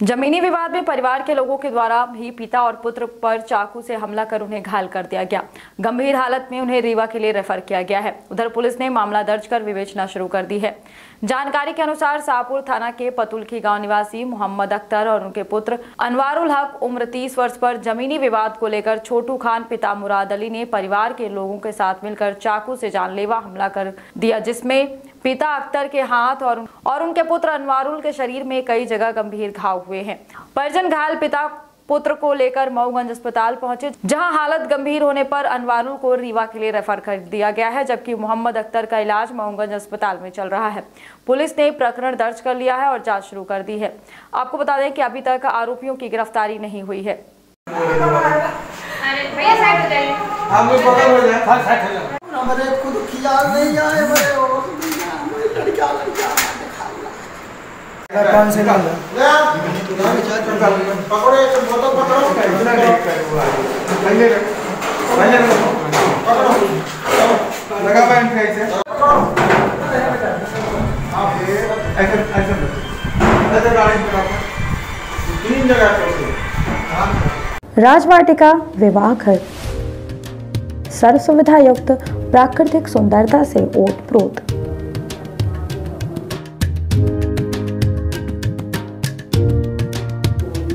जमीनी विवाद में परिवार के लोगों के द्वारा भी पिता और पुत्र पर चाकू से हमला कर उन्हें घायल कर दिया गया। गंभीर हालत में उन्हें रीवा के लिए रेफर किया गया है। उधर पुलिस ने मामला दर्ज कर विवेचना शुरू कर दी है। जानकारी के अनुसार शाहपुर थाना के पतुलखी गाँव निवासी मोहम्मद अख्तर और उनके पुत्र अनवारुल हक उम्र 30 वर्ष पर जमीनी विवाद को लेकर छोटू खान पिता मुराद अली ने परिवार के लोगों के साथ मिलकर चाकू से जानलेवा हमला कर दिया, जिसमें पिता अख्तर के हाथ और और उनके पुत्र अनवारुल के शरीर में कई जगह गंभीर घाव हुए हैं। परिजन घायल पिता पुत्र को लेकर मऊगंज अस्पताल पहुँचे जहाँ हालत गंभीर होने पर अनवारुल को रीवा के लिए रेफर कर दिया गया है जबकि मोहम्मद अख्तर का इलाज मऊगंज अस्पताल में चल रहा है। पुलिस ने प्रकरण दर्ज कर लिया है और जाँच शुरू कर दी है। आपको बता दें कि अभी तक आरोपियों की गिरफ्तारी नहीं हुई है। अरे भैया साइड हो जाइए आप लोग पकड़ हो जाए हमारे खुद ख्याल नहीं आए बड़े हो लड़का लड़का कौन से पकड़ो ये बोतल पकड़ो। इतना नहीं कर हुआ पहले पहले पकड़ो। लगा पे ऐसे। आप ये ऐसे ऐसे ऐसे गाड़ी रखो तीन जगह पे राजवाटिका विवाह घर। सर्व सुविधा युक्त प्राकृतिक सुंदरता से ओत प्रोत